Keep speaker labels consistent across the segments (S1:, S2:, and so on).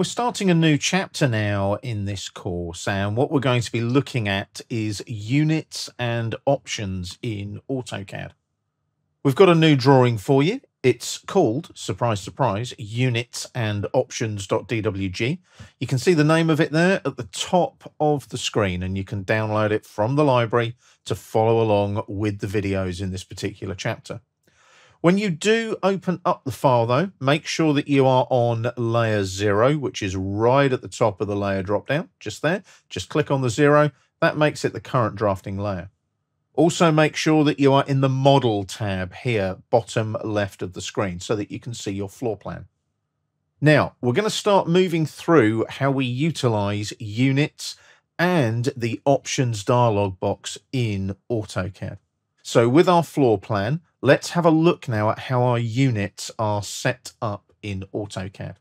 S1: We're starting a new chapter now in this course, and what we're going to be looking at is units and options in AutoCAD. We've got a new drawing for you. It's called, surprise, surprise, units and options.dwg. You can see the name of it there at the top of the screen, and you can download it from the library to follow along with the videos in this particular chapter. When you do open up the file though, make sure that you are on layer zero, which is right at the top of the layer dropdown, just there. Just click on the zero. That makes it the current drafting layer. Also make sure that you are in the model tab here, bottom left of the screen, so that you can see your floor plan. Now, we're going to start moving through how we utilize units and the options dialog box in AutoCAD. So with our floor plan, Let's have a look now at how our units are set up in AutoCAD.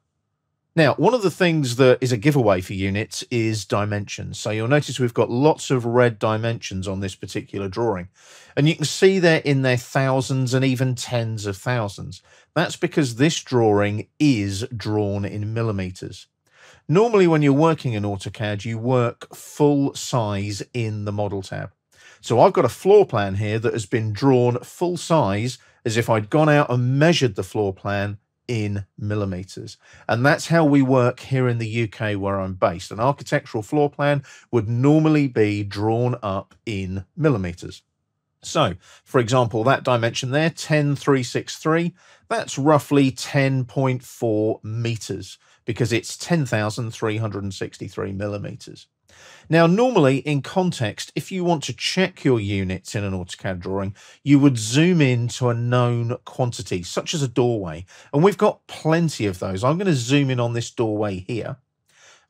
S1: Now, one of the things that is a giveaway for units is dimensions. So you'll notice we've got lots of red dimensions on this particular drawing. And you can see they're in their thousands and even tens of thousands. That's because this drawing is drawn in millimeters. Normally, when you're working in AutoCAD, you work full size in the Model tab. So I've got a floor plan here that has been drawn full size as if I'd gone out and measured the floor plan in millimeters. And that's how we work here in the UK where I'm based. An architectural floor plan would normally be drawn up in millimeters. So, for example, that dimension there, 10363, that's roughly 10.4 meters because it's 10,363 millimeters. Now, normally in context, if you want to check your units in an AutoCAD drawing, you would zoom in to a known quantity, such as a doorway. And we've got plenty of those. I'm going to zoom in on this doorway here.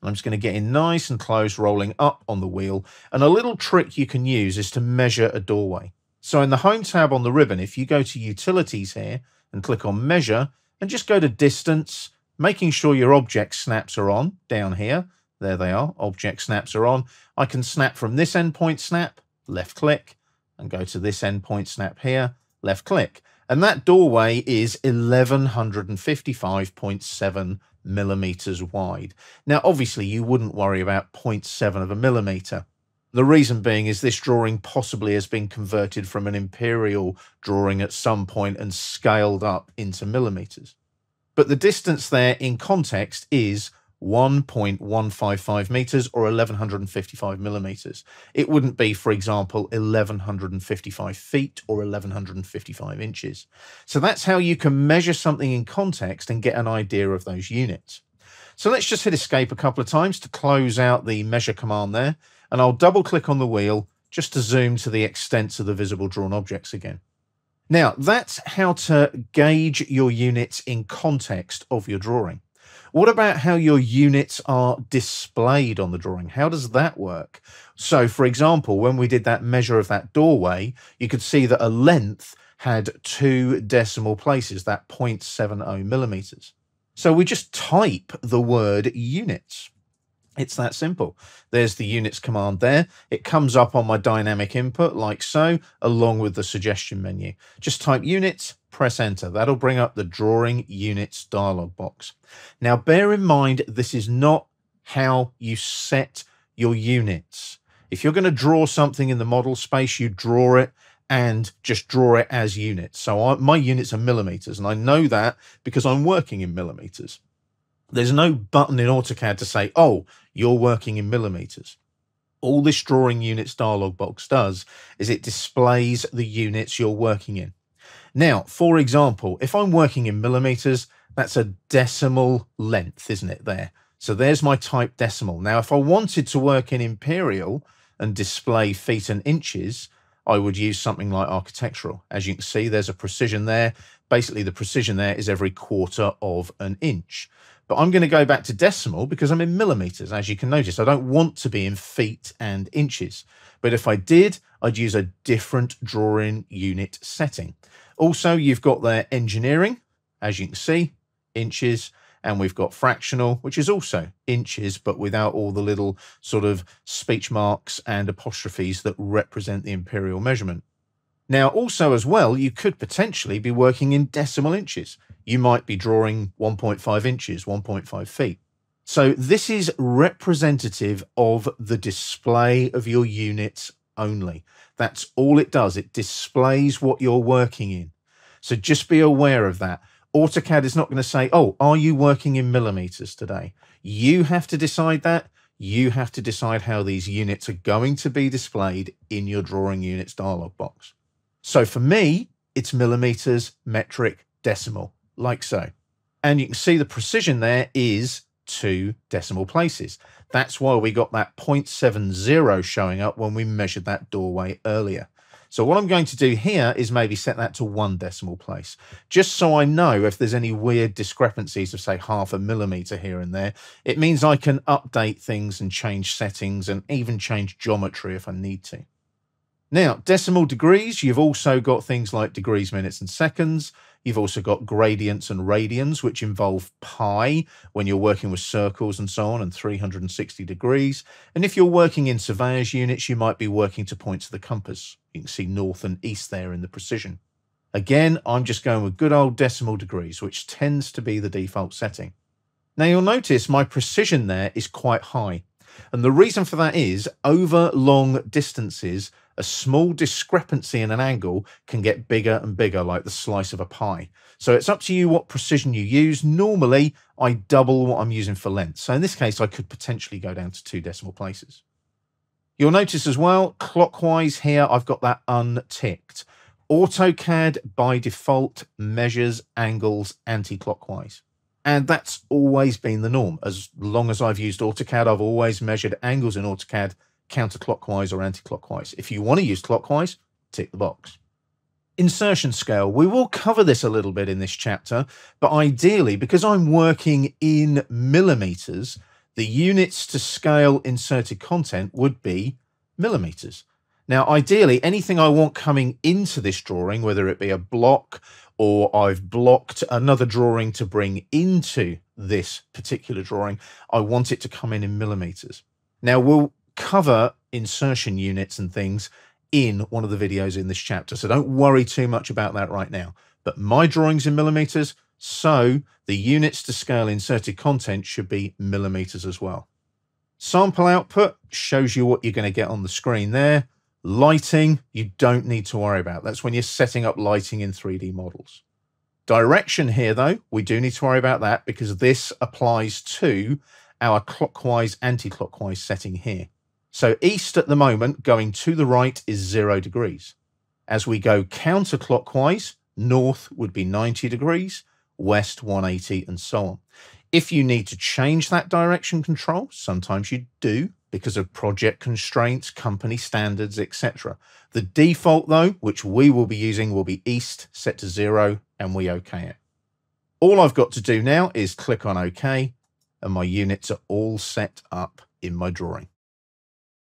S1: And I'm just going to get in nice and close, rolling up on the wheel. And a little trick you can use is to measure a doorway. So in the Home tab on the ribbon, if you go to Utilities here and click on Measure, and just go to Distance, making sure your object snaps are on down here, there they are. Object snaps are on. I can snap from this endpoint snap, left click, and go to this endpoint snap here, left click. And that doorway is 1155.7 millimeters wide. Now, obviously, you wouldn't worry about 0.7 of a millimeter. The reason being is this drawing possibly has been converted from an imperial drawing at some point and scaled up into millimeters. But the distance there in context is 1.155 meters or 1155 millimeters. It wouldn't be, for example, 1155 feet or 1155 inches. So that's how you can measure something in context and get an idea of those units. So let's just hit escape a couple of times to close out the measure command there. And I'll double click on the wheel just to zoom to the extents of the visible drawn objects again. Now, that's how to gauge your units in context of your drawing. What about how your units are displayed on the drawing? How does that work? So, for example, when we did that measure of that doorway, you could see that a length had two decimal places, that 0.70 millimeters. So we just type the word units. It's that simple. There's the units command there. It comes up on my dynamic input like so, along with the suggestion menu. Just type units, press enter. That'll bring up the drawing units dialog box. Now, bear in mind, this is not how you set your units. If you're going to draw something in the model space, you draw it and just draw it as units. So I, my units are millimeters, and I know that because I'm working in millimeters. There's no button in AutoCAD to say, oh, you're working in millimeters. All this drawing units dialog box does is it displays the units you're working in. Now, for example, if I'm working in millimeters, that's a decimal length, isn't it, there? So there's my type decimal. Now, if I wanted to work in imperial and display feet and inches, I would use something like architectural. As you can see, there's a precision there. Basically, the precision there is every quarter of an inch. But I'm going to go back to decimal because I'm in millimeters. As you can notice, I don't want to be in feet and inches. But if I did, I'd use a different drawing unit setting. Also, you've got there engineering, as you can see, inches, and we've got fractional, which is also inches, but without all the little sort of speech marks and apostrophes that represent the imperial measurement. Now, also as well, you could potentially be working in decimal inches. You might be drawing 1.5 inches, 1.5 feet. So this is representative of the display of your units only. That's all it does. It displays what you're working in. So just be aware of that. AutoCAD is not going to say, oh, are you working in millimeters today? You have to decide that. You have to decide how these units are going to be displayed in your drawing units dialog box. So for me, it's millimeters, metric, decimal, like so. And you can see the precision there is two decimal places. That's why we got that 0.70 showing up when we measured that doorway earlier. So what I'm going to do here is maybe set that to one decimal place, just so I know if there's any weird discrepancies of say half a millimeter here and there. It means I can update things and change settings and even change geometry if I need to. Now, decimal degrees, you've also got things like degrees, minutes, and seconds. You've also got gradians and radians, which involve pi when you're working with circles and so on, and 360 degrees. And if you're working in surveyor's units, you might be working to points of the compass. You can see north and east there in the precision. Again, I'm just going with good old decimal degrees, which tends to be the default setting. Now you'll notice my precision there is quite high. And the reason for that is over long distances, a small discrepancy in an angle can get bigger and bigger like the slice of a pie. So it's up to you what precision you use. Normally, I double what I'm using for length. So in this case, I could potentially go down to two decimal places. You'll notice as well, clockwise here, I've got that unticked. AutoCAD by default measures angles anti-clockwise. And that's always been the norm. As long as I've used AutoCAD, I've always measured angles in AutoCAD counterclockwise or anti-clockwise. If you want to use clockwise, tick the box. Insertion scale. We will cover this a little bit in this chapter, but ideally, because I'm working in millimeters, the units to scale inserted content would be millimeters. Now, ideally, anything I want coming into this drawing, whether it be a block or I've blocked another drawing to bring into this particular drawing, I want it to come in in millimeters. Now, we'll cover insertion units and things in one of the videos in this chapter. So don't worry too much about that right now. But my drawings in millimeters, so the units to scale inserted content should be millimeters as well. Sample output shows you what you're going to get on the screen there. Lighting, you don't need to worry about. That's when you're setting up lighting in 3D models. Direction here, though, we do need to worry about that because this applies to our clockwise anti-clockwise setting here. So east at the moment going to the right is zero degrees. As we go counterclockwise, north would be 90 degrees, west 180 and so on. If you need to change that direction control, sometimes you do because of project constraints, company standards, etc. The default though, which we will be using will be east set to zero and we okay it. All I've got to do now is click on OK and my units are all set up in my drawing.